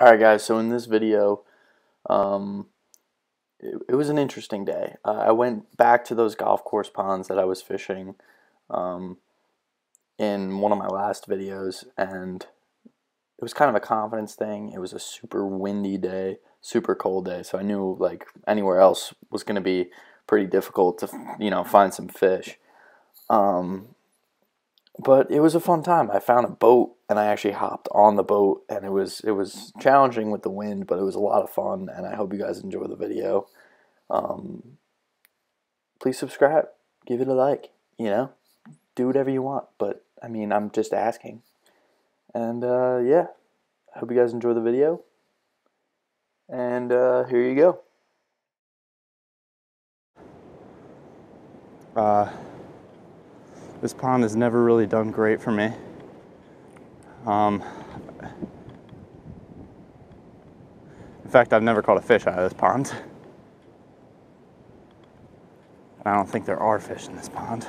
Alright guys, so in this video, um, it, it was an interesting day. Uh, I went back to those golf course ponds that I was fishing um, in one of my last videos and it was kind of a confidence thing. It was a super windy day, super cold day, so I knew like anywhere else was going to be pretty difficult to, you know, find some fish. Um, but it was a fun time. I found a boat and I actually hopped on the boat and it was it was challenging with the wind, but it was a lot of fun and I hope you guys enjoy the video. Um, please subscribe, give it a like, you know, do whatever you want. But I mean, I'm just asking. And uh, yeah, I hope you guys enjoy the video. And uh, here you go. Uh, this pond has never really done great for me. Um, in fact, I've never caught a fish out of this pond. I don't think there are fish in this pond.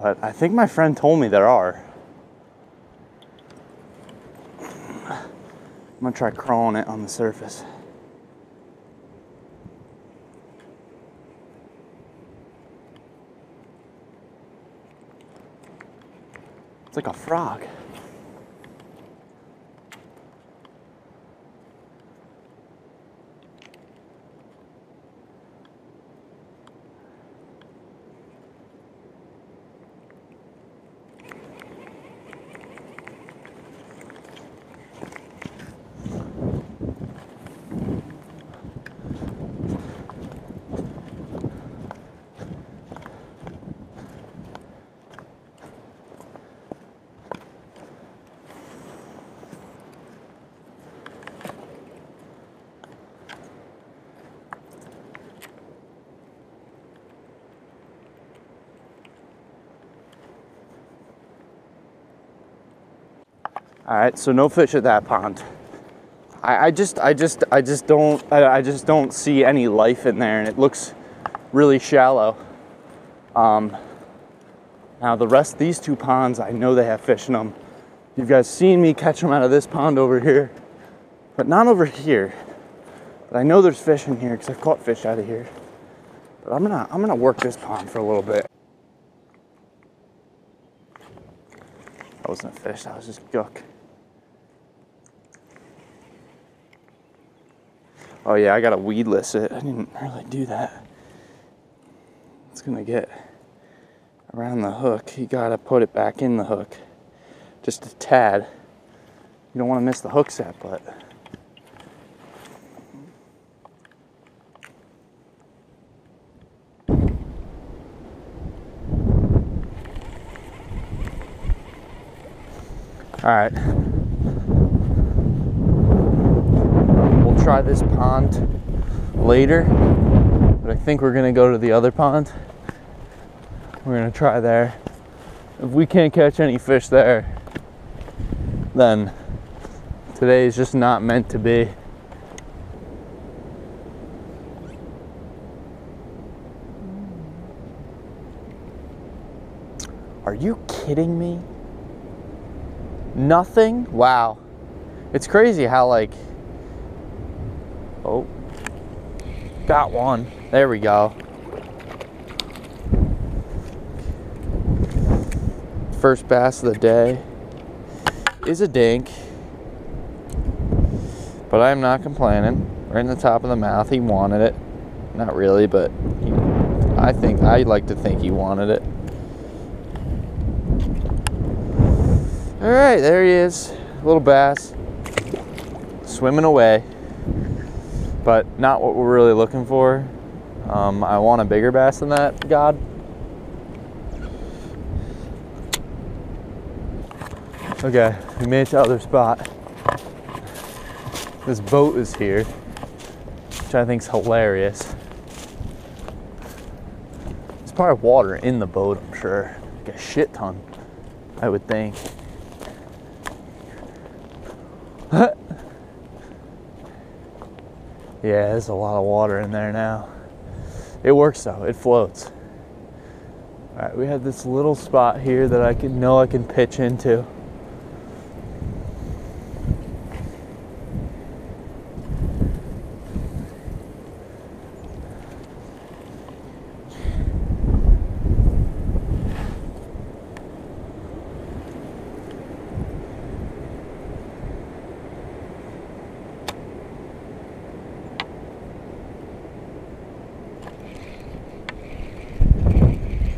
But I think my friend told me there are. I'm gonna try crawling it on the surface. It's like a frog. All right, so no fish at that pond. I, I just, I just, I just don't, I, I, just don't see any life in there, and it looks really shallow. Um, now the rest, these two ponds, I know they have fish in them. You guys seen me catch them out of this pond over here, but not over here. But I know there's fish in here because I've caught fish out of here. But I'm gonna, I'm gonna work this pond for a little bit. That wasn't a fish, that was just guck. Oh yeah, I gotta weedless it. I didn't really do that. It's gonna get around the hook. You gotta put it back in the hook. Just a tad. You don't wanna miss the hook set, but All right. Try this pond later, but I think we're gonna go to the other pond. We're gonna try there. If we can't catch any fish there, then today is just not meant to be. Are you kidding me? Nothing? Wow. It's crazy how like Oh. Got one. There we go. First bass of the day is a dink. But I'm not complaining. Right in the top of the mouth. He wanted it. Not really, but he, I think I like to think he wanted it. All right, there he is, little bass, swimming away, but not what we're really looking for. Um, I want a bigger bass than that, God. Okay, we made it to other spot. This boat is here, which I think is hilarious. There's probably water in the boat, I'm sure. Like a shit ton, I would think. There's a lot of water in there now. It works though, it floats. All right, we have this little spot here that I can know I can pitch into.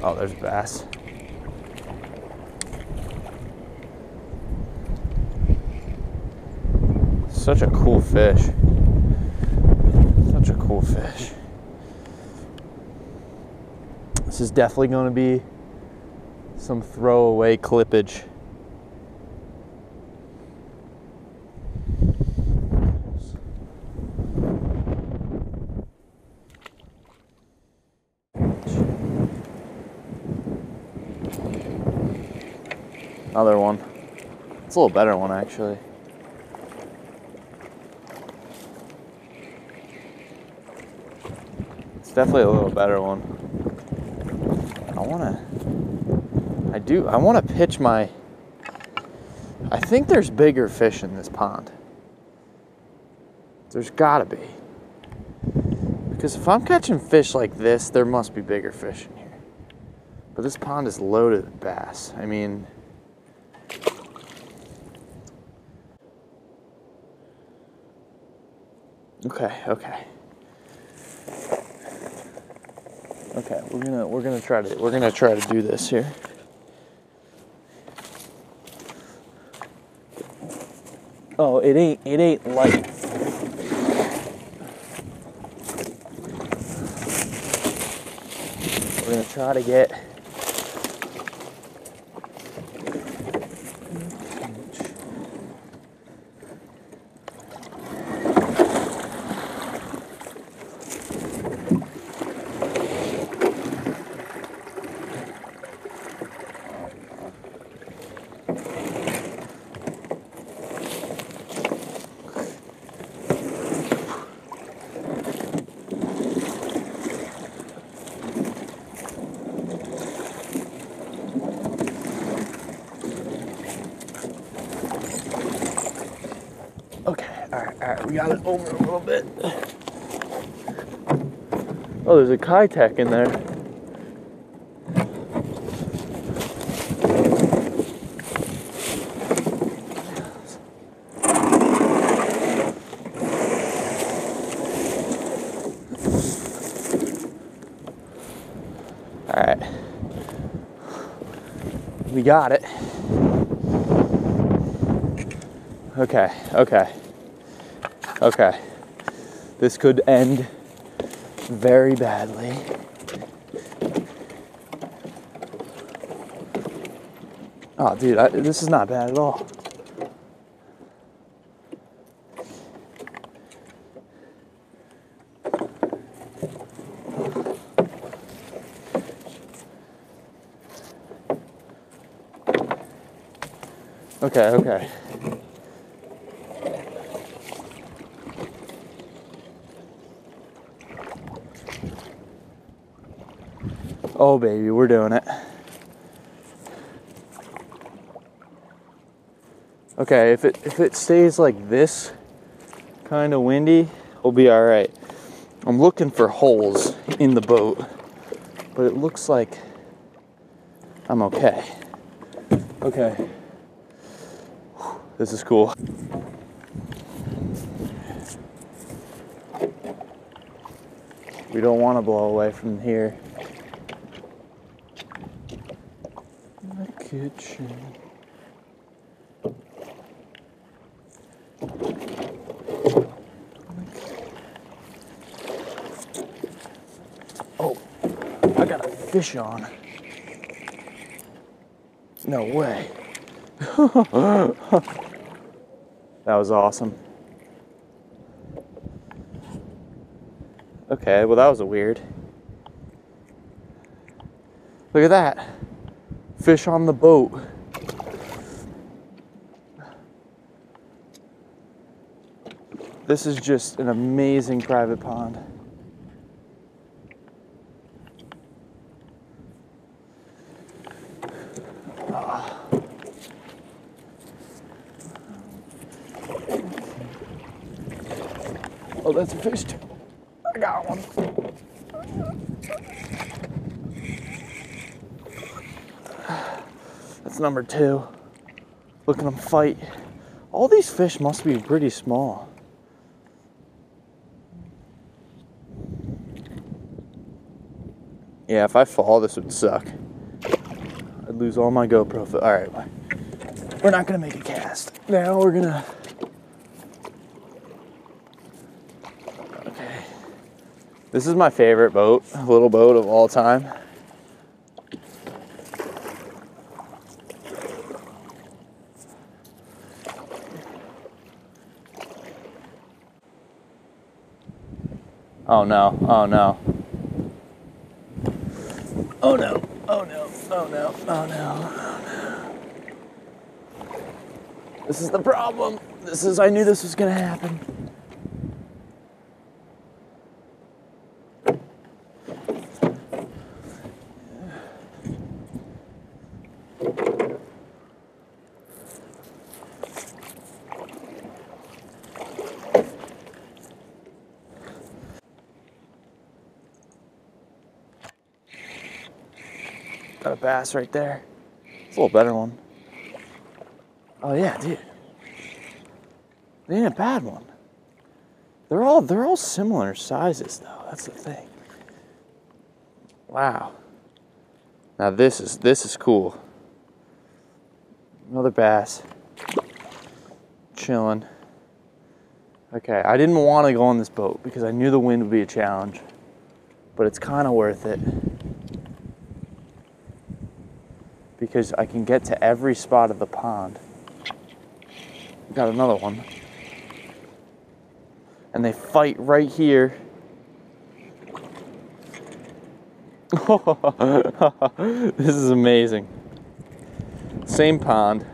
Oh, there's. Such a cool fish. Such a cool fish. This is definitely going to be some throwaway clippage. Another one. It's a little better one actually. It's definitely a little better one. I want to I do I want to pitch my I think there's bigger fish in this pond. There's got to be. Because if I'm catching fish like this, there must be bigger fish in here. But this pond is loaded with bass. I mean, Okay, okay. Okay, we're gonna we're gonna try to we're gonna try to do this here. Oh, it ain't it ain't light. We're gonna try to get Okay, all right, all right, we got it over a little bit. Oh, there's a Kitech in there. All right, we got it. Okay, okay, okay. This could end very badly. Oh, dude, I, this is not bad at all. Okay, okay. Oh, baby, we're doing it. Okay, if it if it stays like this, kind of windy, we'll be all right. I'm looking for holes in the boat, but it looks like I'm okay. Okay. This is cool. We don't want to blow away from here. Kitchen. Oh, I got a fish on. No way. that was awesome. Okay, well, that was a weird. Look at that. Fish on the boat. This is just an amazing private pond. Ah. Oh, that's a fish too. I got one. That's number two. Look at them fight. All these fish must be pretty small. Yeah, if I fall, this would suck. I'd lose all my GoPro. All right, we're not gonna make a cast. Now we're gonna. Okay. This is my favorite boat, little boat of all time. Oh no, oh no. Oh no, oh no, oh no, oh no, oh no. This is the problem. This is, I knew this was gonna happen. Got a bass right there. It's a little better one. Oh yeah, dude. They ain't a bad one. They're all they're all similar sizes though. That's the thing. Wow. Now this is this is cool. Another bass. Chilling. Okay, I didn't want to go on this boat because I knew the wind would be a challenge. But it's kind of worth it. Because I can get to every spot of the pond. Got another one. And they fight right here. this is amazing. Same pond.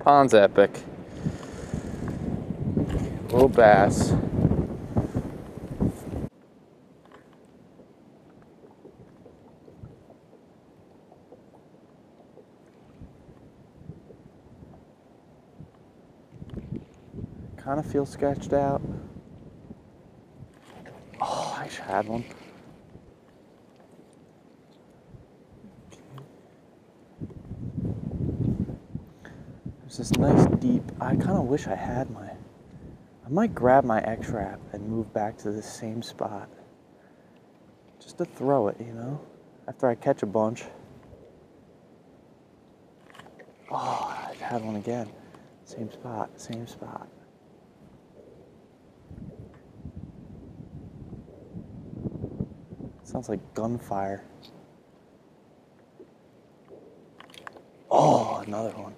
Pond's epic. Little bass. Kind of feel sketched out. Oh, I actually had one. There's this nice deep. I kind of wish I had my. I might grab my X-Rap and move back to the same spot. Just to throw it, you know? After I catch a bunch. Oh, I've had one again. Same spot, same spot. Sounds like gunfire. Oh, another one.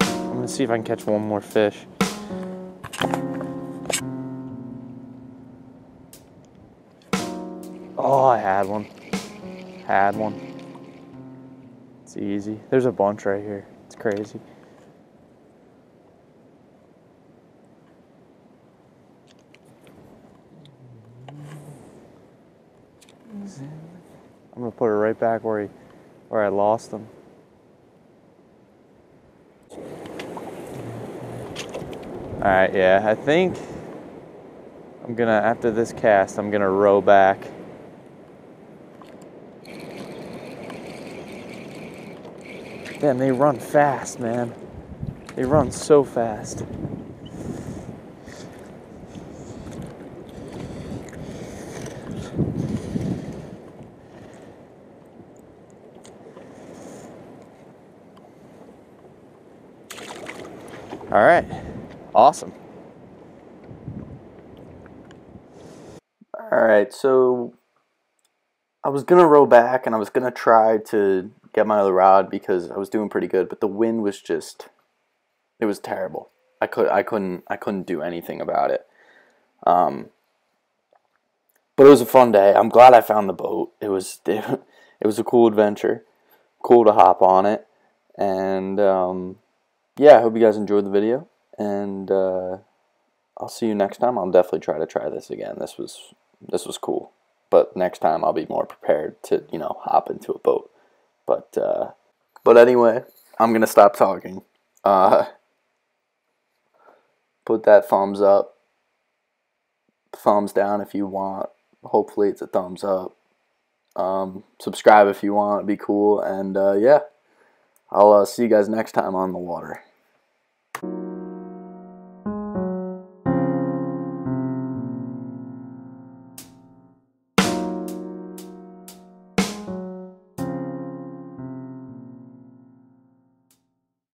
I'm gonna see if I can catch one more fish. Had one. Had one. It's easy. There's a bunch right here. It's crazy. I'm gonna put it right back where he, where I lost him. All right, yeah, I think I'm gonna after this cast, I'm gonna row back. Damn, they run fast, man. They run so fast. All right, awesome. All right, so I was gonna row back and I was gonna try to get my other rod because I was doing pretty good, but the wind was just it was terrible. I could I couldn't I couldn't do anything about it. Um, but it was a fun day. I'm glad I found the boat. It was it, was a cool adventure. Cool to hop on it, and um, yeah, I hope you guys enjoyed the video. And uh, I'll see you next time. I'll definitely try to try this again. This was this was cool. But next time I'll be more prepared to, you know, hop into a boat. But uh but anyway, I'm gonna stop talking. Uh put that thumbs up, thumbs down if you want hopefully it's a thumbs up. Um, subscribe if you want. It'd be cool. And uh, yeah, I'll uh, see you guys next time on the water.